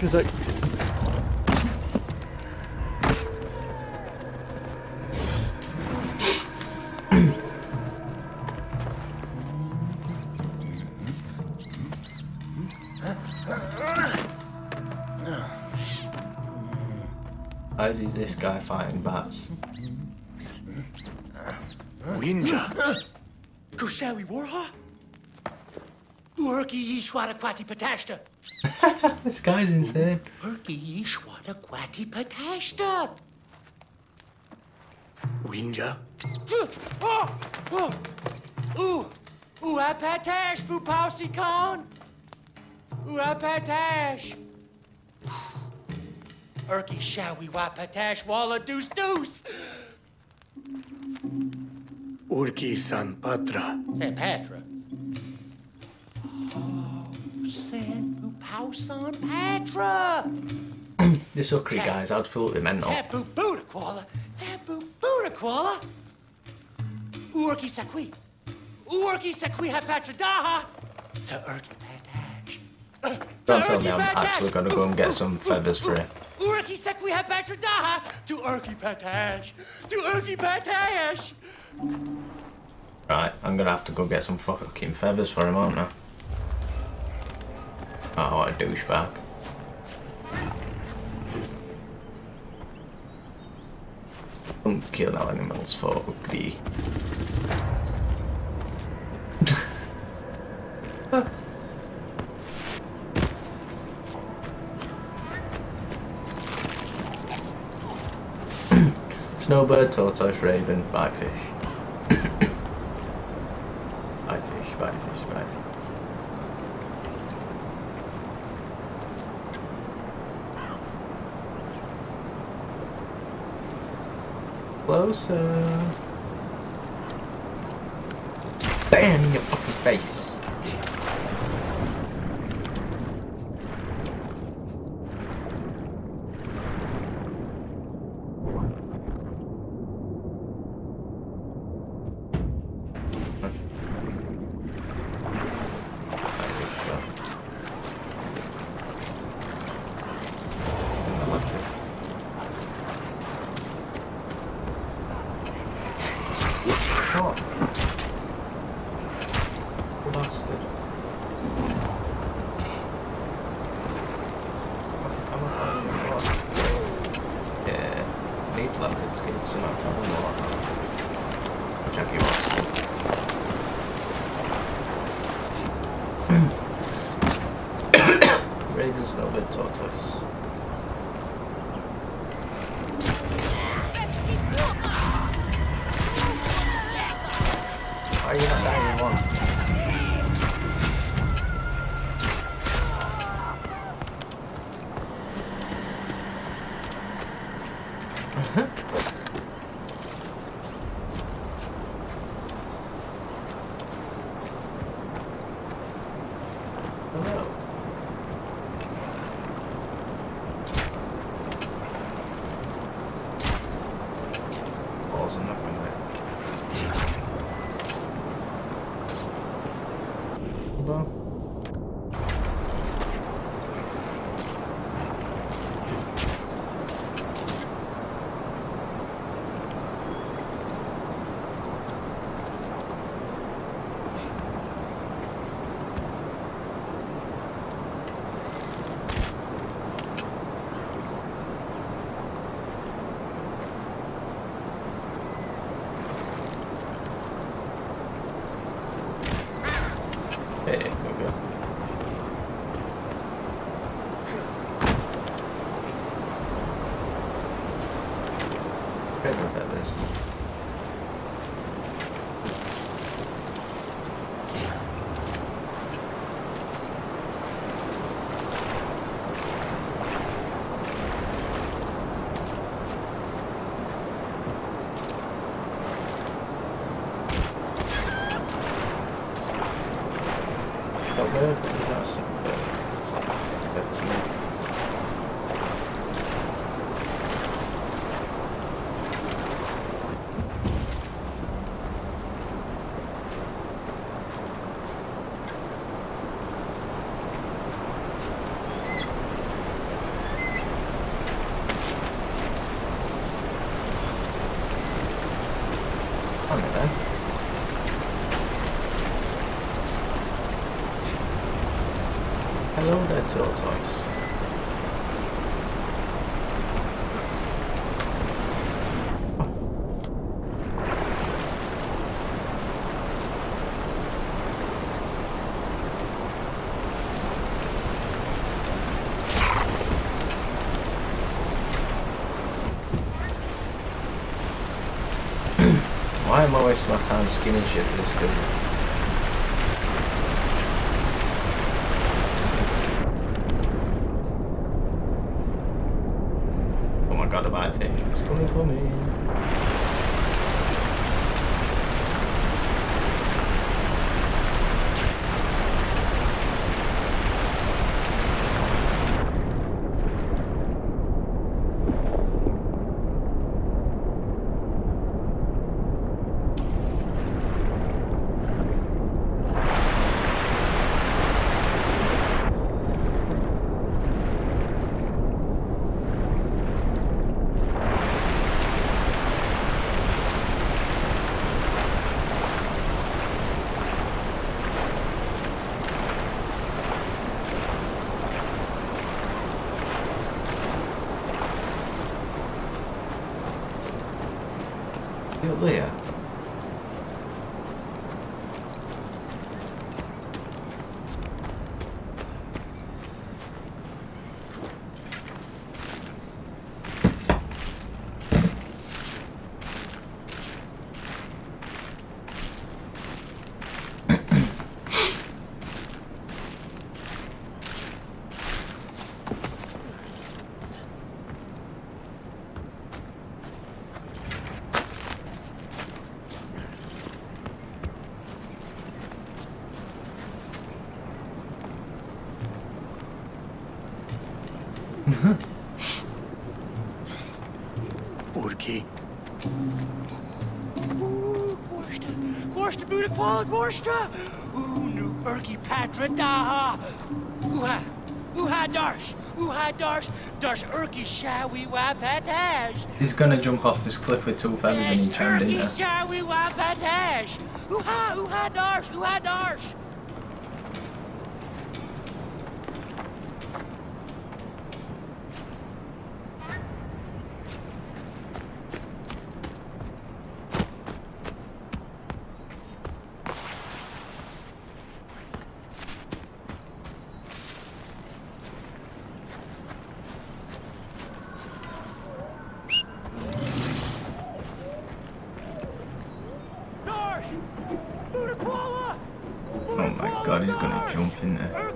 back in a sec. How is this guy fighting bats? Wenja. Kushawi warha. Urki yishwada kwati patashta. This guy's insane. Urki yishwada kwati patashta. Wenja. Oh! Oh! Ooh! Ooh, I patash, fu pausi con. Ooh, I patash. Urki shawi wa patash walla deuce deuce. Urki San Patra. San Patra. Oh, San Pau San Patra. This Urki guy's absolutely mental. Tapu Buddha Koala. Tapu Buddha Koala. Urki Sakwi. Urki Sakwi Hapatra Daha. To Urki Patash. Don't tell me I'm actually gonna go and get some feathers for it. Urki Sakwi Hapatra Daha. To Urki Patash. To Urki Patash. Right, I'm gonna have to go get some fucking feathers for him, aren't I? Oh, what a douchebag. Don't kill our animals for ugly. Snowbird, tortoise, raven, whitefish. Closer. Bam in your fucking face. Whitefish, well. Oh. Bastard. Yeah, need leopard skins and done a lot. Check you out. Raven snowbird tortoise. Why are you not dying in one? Hello. Balls and nothing there. Well. Hey, there we go. Raven feathers. Not bad, I think that's Hello there, Tortoise. Why am I wasting my time skinning shit for this dude? God, a bad fish. It's coming for me. Yo, Urki, Ooh, Gorsta, Gorsta Buddha Qual Gorsta. Ooh, nu Urki Patra Daha. Ooha, Ooha Darsh, Ooha Darsh, Darsh Urki Shawi Wapatash. He's gonna jump off this cliff with two feathers in Dash each hand, Urki isn't he? Shawi Wapatash. Ooha, Ooha Darsh, Ooha Darsh. Darsh, Buddha Quala. Oh my god, he's gonna jump in there.